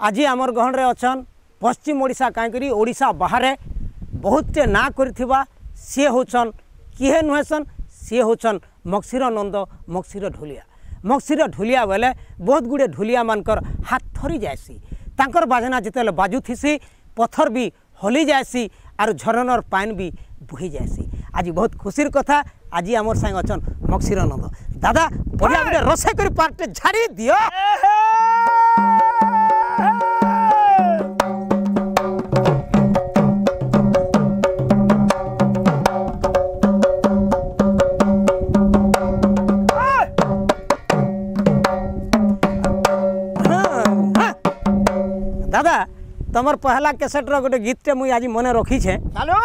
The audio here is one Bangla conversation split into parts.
আজি আমার গহণরে অছন পশ্চিম ওড়শা কাইকি ওড়শা বাহারে বহুতটে না করে সি হচ্ছন কিহে নুহেসন সি হচ্ছন মক্সির নন্দ মক্সির ঢুলিয়া। মক্সির ঢুলিয়া বেলে বহুত গুড়ে ঢুলিয়া মানকর হাত থরি যায়সি তাঁকর বাজনা যেতলে বাজুথিসি পথর বি হলি যায়সি আর ঝরনর পাইন বি বুহি যায়সি আজি বহুত খুশির কথা আজি আমার সাং অছন মক্সির নন্দ। দাদা বড়িয়া গোটে রোষেই করে পার্টে ঝাড়ি দিও দাদা তোমার পহলা ক্যাসেটর গোটে গীতটে মুই আজ মনে রখিছে।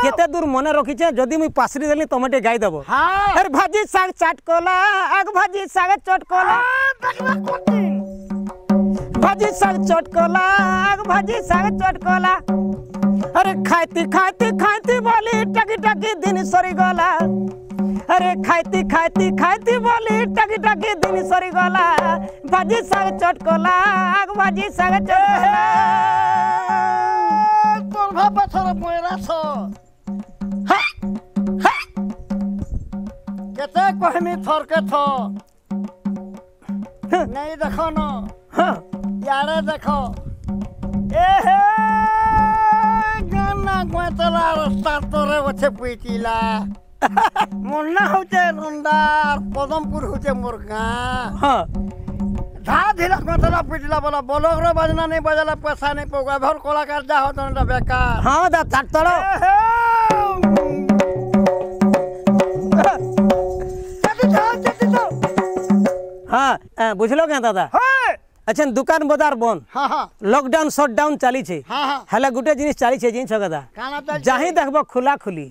কেতে দূর মনে রখিছে যদি মুই পাশরি দেলি তুমি টিকে গাই দেব। আরে ভাজি শাক চাটকলা আগ ভাজি শাক চটকলা ভাজি শাক চটকলা আগ ভাজি শাক চটকলা আরে খাইতি খাইতি খাইতি বলি টাকি টাকি দিন সরি গলা। আরে খাইতি খাইতি খাইতি বলি টাকি টাকি দিন সরি গলা ভাজি শাক চটকলা ভাজি শাক চটকলা। তোর ভাবা থর পয়রাছ কেতে কহমি থর? কে থ নেই দেখ ন ইয়ারে দেখ। এ হে গানা গোয়েতলা রাস্তা তোরে বছে পুইতিলা। মোর না হচ্ছে রন্দার পদমপুর হচ্ছে মোর গাঁ। হ্যাঁ। ধা ধিলা গোয়েতলা পুইতিলা বলা বলকর বাজনা নেই বাজালা পয়সা নেই পৌকা ভর কলাকার যা হতো না বেকার। হ্যাঁ দা চাটতল হ্যাঁ হ্যাঁ, বুঝলো কেন দাদা? আচ্ছা দোকান বজার বন্ধ। লকডাউন সটডাউন চালিছে। হেলে গোটে জিনিস চালিছে জিনিস দাদা যাহি দেখব খোলা খুলি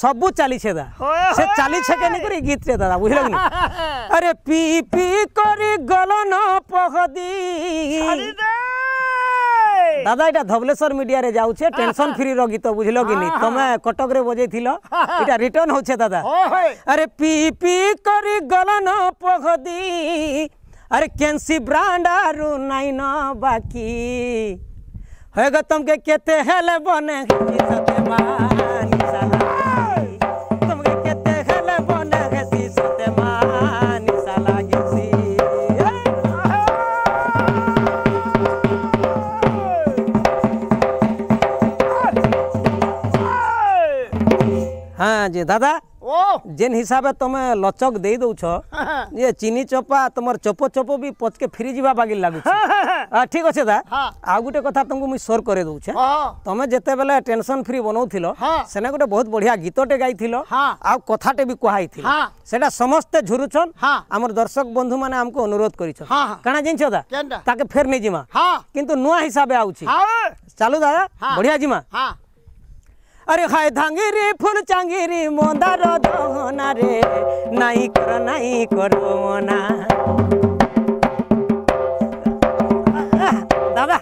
সবু চালিছে দা। হয়, সে হয়। চালিছে কেন করে গীতরে দাদা বুঝলো কি আরে পি পি করি গলন পহদি। দাদা এটা ধবলেশ্বর মিডিয়ারে যাচ্ছে টেনশন ফ্রি র গীত বুঝলো কি নি তুমি কটকরে বজাইছিল এটা রিটর্ন হচ্ছে দাদা আরে পি পি করি গলন পগদি আরে কেনসি ব্রান্ড আরু নাই ন বাকি হয়ে গো তোমাকে কেতে হেলে বনে গেছি সতে মানি সালাগি তোমাকে যেন হিসাবে তুমি লচক দেই দৌছ যে চিনি চপা তোমার চপ চপ বি পচকে ফিরি যা বাগি লাগুছে ঠিক আছে দা আউ গোটে কথা তোমাকে মুই সোর করে দৌছে তুমি যেতবেলে টেনশন ফ্রি বনাউছিল সেনে গোটে বহুত বঢ়িয়া গীতটে গাইছিল আউ কথাটে বি কুহা হইছিল সেটা সমস্তে ঝুরুছন আমার দর্শক বন্ধু মানে আমাকে অনুরোধ করিছ কানা জানিছ দা তাকে ফের নেই জিমা কিন্তু নূয়া হিসাবে আউছি চালু দাদা বঢ়িয়া জিমা আরে হায় ধাঙ্গি রে, ফুল চাঙ্গি রে, মন্দার দহনা রে। নাই কর, নাই করো না। দাদা,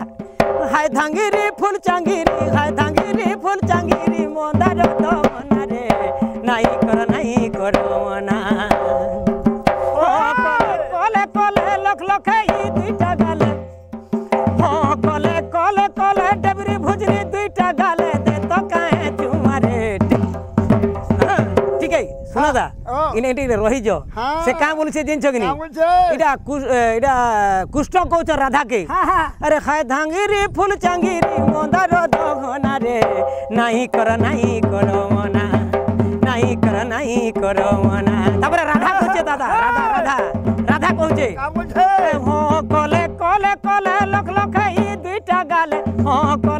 হায় ধাঙ্গি রে, ফুল চাঙ্গি রে, হায় ধাঙ্গি রে, ফুল চাঙ্গি রে, মন্দার দহনা ইনে এটি রহিজ। সে কাঁ বলছে জিনিস কি? এটা এটা কুষ্ঠ কৌচ রাধাকে। আরে খায় ধাঙ্গিরি ফুল চাঙ্গিরি মন্দার দহনা রে নাই কর নাই কর মনা নাই কর নাই কর মনা তারপরে রাধা কইছে দাদা রাধা রাধা রাধা কইছে হো কলে কলে কলে লখ লখ দুইটা গালে হো কলে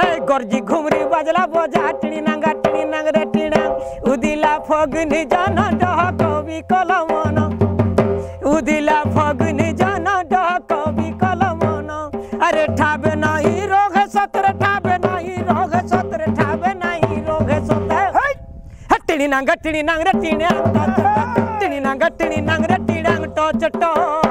हे गर्जी घुमरी बजला बजा टिणी नंगा, टिणी नंग रे टिणा। उदिला फगनी जन डह कवि कलमन। उदिला फगनी जन डह कवि कलमन। अरे ठाबे नहीं, रोग सतर, ठाबे नहीं, रोग सतर, ठाबे नहीं, रोग सतर। हे, टिणी नंगा, टिणी नंग रे टिणा टिणी नंगा, टिणी नंग रे टिणा टच टच।